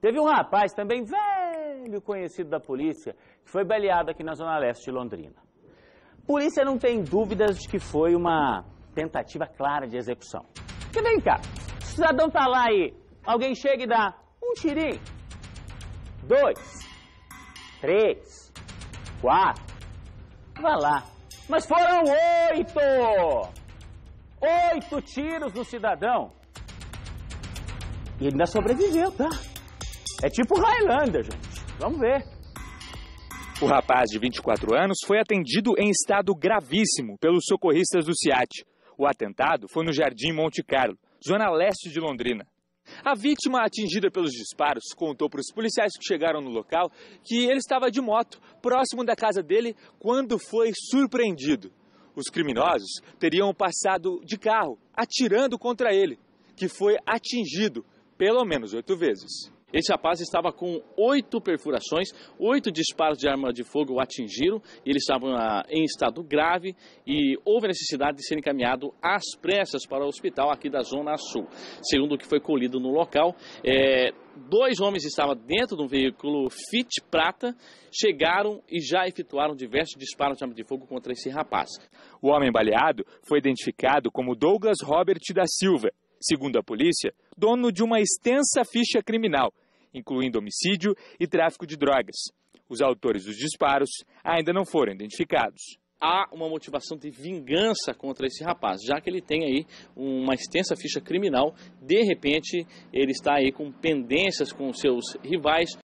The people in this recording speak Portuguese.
Teve um rapaz também velho conhecido da polícia que foi baleado aqui na zona leste de Londrina. Polícia não tem dúvidas de que foi uma tentativa clara de execução. Porque vem cá, o cidadão tá lá e alguém chega e dá um tirinho, dois, três, quatro, vá lá. Mas foram oito! Oito tiros no cidadão. E ele ainda sobreviveu, tá? É tipo Highlander, gente. Vamos ver. O rapaz de 24 anos foi atendido em estado gravíssimo pelos socorristas do CIAT. O atentado foi no Jardim Monte Carlo, zona leste de Londrina. A vítima atingida pelos disparos contou para os policiais que chegaram no local que ele estava de moto próximo da casa dele quando foi surpreendido. Os criminosos teriam passado de carro atirando contra ele, que foi atingido pelo menos oito vezes. Esse rapaz estava com oito perfurações, oito disparos de arma de fogo o atingiram, ele estava ah, em estado grave e houve necessidade de ser encaminhado às pressas para o hospital aqui da Zona Sul. Segundo o que foi colhido no local, é, dois homens estavam dentro de um veículo Fit Prata, chegaram e já efetuaram diversos disparos de arma de fogo contra esse rapaz. O homem baleado foi identificado como Douglas Robert da Silva, segundo a polícia, dono de uma extensa ficha criminal, incluindo homicídio e tráfico de drogas. Os autores dos disparos ainda não foram identificados. Há uma motivação de vingança contra esse rapaz, já que ele tem aí uma extensa ficha criminal, de repente ele está aí com pendências com seus rivais